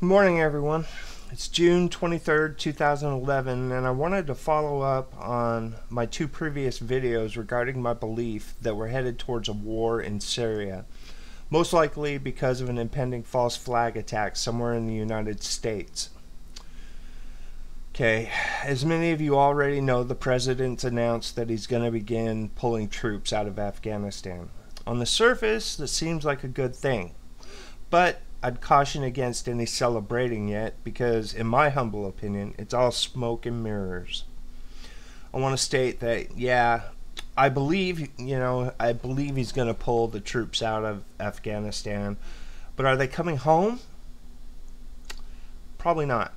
Morning, everyone. It's June 23rd, 2011, and I wanted to follow up on my two previous videos regarding my belief that we're headed towards a war in Syria, most likely because of an impending false flag attack somewhere in the United States. Okay, as many of you already know, the president's announced that he's going to begin pulling troops out of Afghanistan. On the surface, this seems like a good thing, but I'd caution against any celebrating yet because, in my humble opinion, it's all smoke and mirrors. I want to state that, yeah, I believe, you know, I believe he's going to pull the troops out of Afghanistan, but are they coming home? Probably not.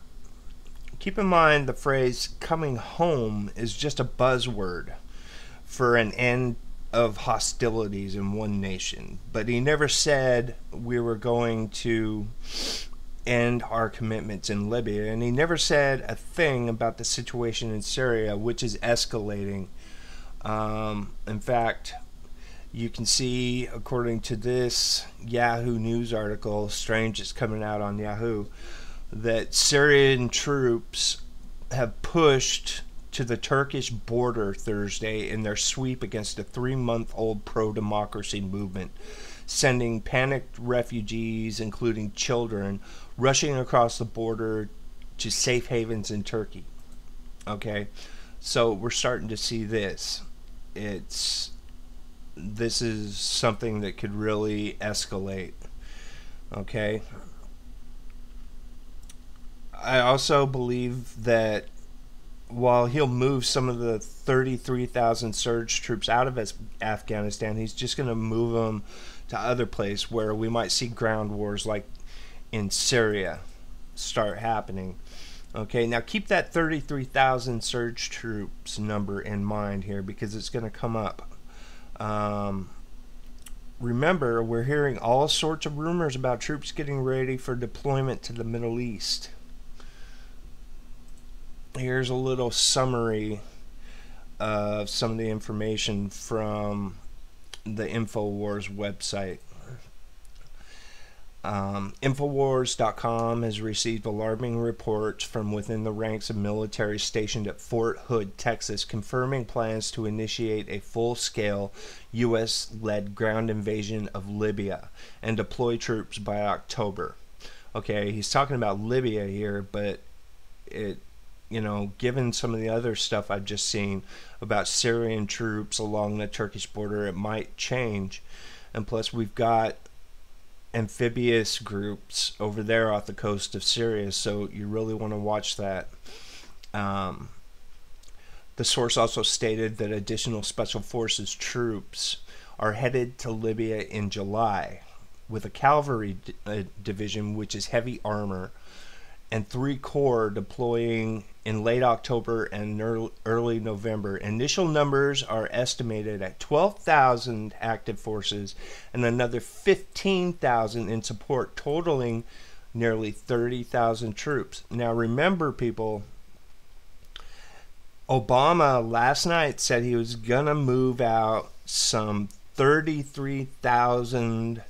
Keep in mind the phrase coming home is just a buzzword for an end of hostilities in one nation, but he never said we were going to end our commitments in Libya, and he never said a thing about the situation in Syria, which is escalating. Um, in fact, you can see, according to this Yahoo News article, strange is coming out on Yahoo, that Syrian troops have pushed to the Turkish border Thursday in their sweep against a three month old pro democracy movement, sending panicked refugees, including children, rushing across the border to safe havens in Turkey. Okay, so we're starting to see this. It's this is something that could really escalate. Okay. I also believe that while he'll move some of the 33,000 surge troops out of Afghanistan, he's just going to move them to other places where we might see ground wars like in Syria start happening. Okay, now keep that 33,000 surge troops number in mind here because it's going to come up. Um, remember, we're hearing all sorts of rumors about troops getting ready for deployment to the Middle East here's a little summary of some of the information from the InfoWars website. Um, Infowars.com has received alarming reports from within the ranks of military stationed at Fort Hood, Texas, confirming plans to initiate a full scale U.S. led ground invasion of Libya and deploy troops by October. Okay, he's talking about Libya here, but it you know, given some of the other stuff I've just seen about Syrian troops along the Turkish border, it might change. And plus, we've got amphibious groups over there off the coast of Syria, so you really want to watch that. Um, the source also stated that additional special forces troops are headed to Libya in July with a cavalry d- uh, division, which is heavy armor, and three corps deploying in late October and early November. Initial numbers are estimated at 12,000 active forces and another 15,000 in support, totaling nearly 30,000 troops. Now, remember, people, Obama last night said he was going to move out some 33,000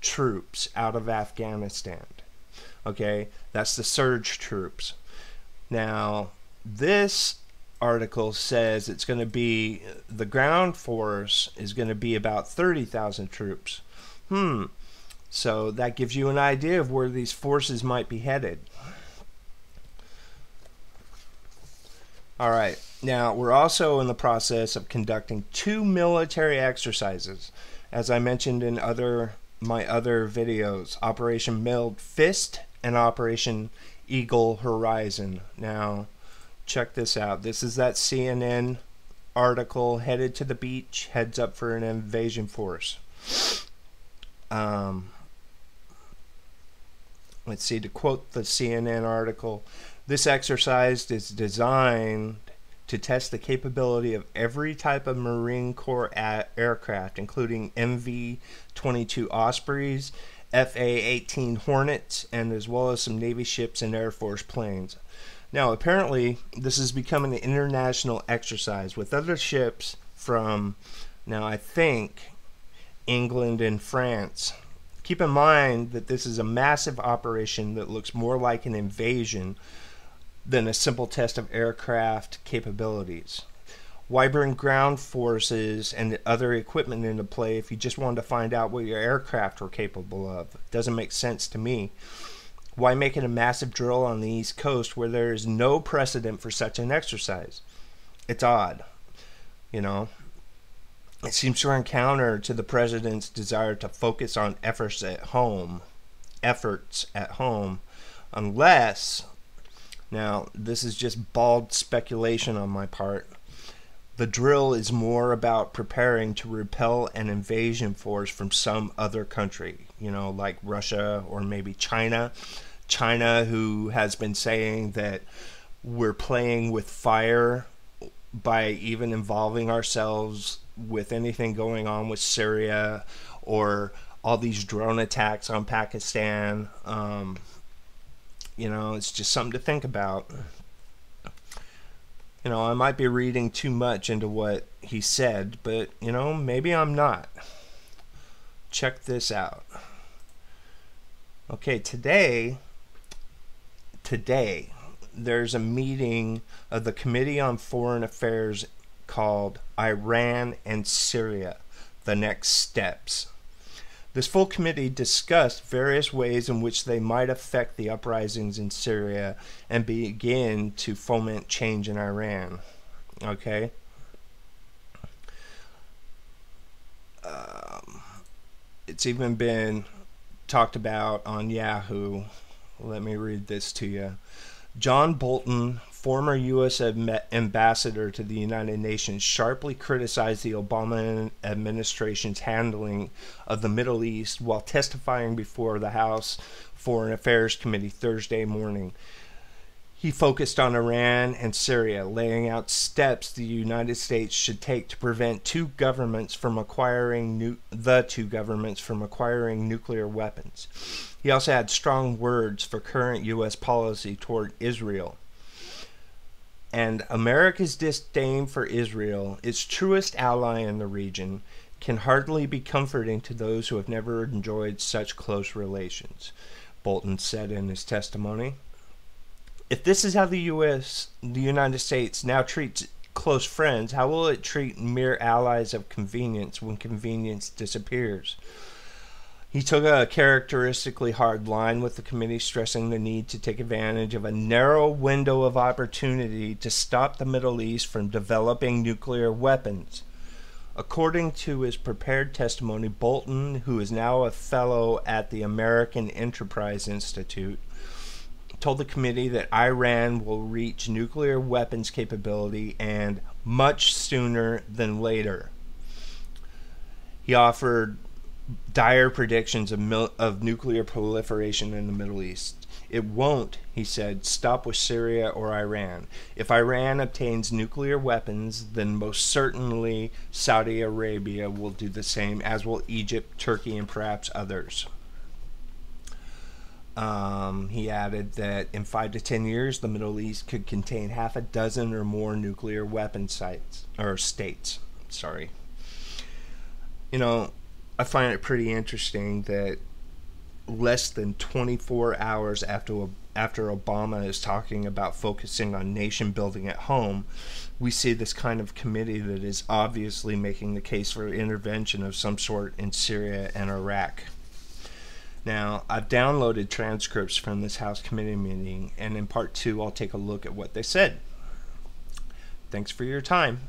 troops out of Afghanistan. Okay, that's the surge troops. Now, this article says it's going to be the ground force is going to be about 30,000 troops. Hmm. So that gives you an idea of where these forces might be headed. All right. Now, we're also in the process of conducting two military exercises. As I mentioned in other my other videos, Operation Mailed Fist and Operation Eagle Horizon. Now, check this out. This is that CNN article headed to the beach, heads up for an invasion force. Um, let's see, to quote the CNN article, this exercise is designed to test the capability of every type of Marine Corps aircraft, including MV 22 Ospreys FA-18 Hornets, and as well as some Navy ships and Air Force planes. Now, apparently, this is becoming an international exercise with other ships from, now I think, England and France. Keep in mind that this is a massive operation that looks more like an invasion than a simple test of aircraft capabilities. Why bring ground forces and other equipment into play if you just wanted to find out what your aircraft were capable of? Doesn't make sense to me. Why make it a massive drill on the East Coast where there is no precedent for such an exercise? It's odd, you know. It seems to run counter to the president's desire to focus on efforts at home, efforts at home, unless, now this is just bald speculation on my part, the drill is more about preparing to repel an invasion force from some other country, you know, like Russia or maybe China. China, who has been saying that we're playing with fire by even involving ourselves with anything going on with Syria or all these drone attacks on Pakistan. Um, you know, it's just something to think about you know, I might be reading too much into what he said, but, you know, maybe I'm not. Check this out. Okay, today, today, there's a meeting of the Committee on Foreign Affairs called Iran and Syria The Next Steps. This full committee discussed various ways in which they might affect the uprisings in Syria and begin to foment change in Iran. Okay? Um, it's even been talked about on Yahoo. Let me read this to you. John Bolton, former U.S. ambassador to the United Nations, sharply criticized the Obama administration's handling of the Middle East while testifying before the House Foreign Affairs Committee Thursday morning. He focused on Iran and Syria, laying out steps the United States should take to prevent two governments from acquiring the two governments from acquiring nuclear weapons. He also had strong words for current U.S. policy toward Israel. And America's disdain for Israel, its truest ally in the region, can hardly be comforting to those who have never enjoyed such close relations, Bolton said in his testimony. If this is how the U.S., the United States, now treats close friends, how will it treat mere allies of convenience when convenience disappears? He took a characteristically hard line with the committee, stressing the need to take advantage of a narrow window of opportunity to stop the Middle East from developing nuclear weapons. According to his prepared testimony, Bolton, who is now a fellow at the American Enterprise Institute, told the committee that Iran will reach nuclear weapons capability and much sooner than later. He offered dire predictions of, mil- of nuclear proliferation in the Middle East. It won't, he said, stop with Syria or Iran. If Iran obtains nuclear weapons, then most certainly Saudi Arabia will do the same, as will Egypt, Turkey, and perhaps others. Um, he added that in five to ten years, the Middle East could contain half a dozen or more nuclear weapon sites or states. Sorry. You know, I find it pretty interesting that less than 24 hours after after Obama is talking about focusing on nation building at home, we see this kind of committee that is obviously making the case for intervention of some sort in Syria and Iraq. Now, I've downloaded transcripts from this House committee meeting, and in part two, I'll take a look at what they said. Thanks for your time.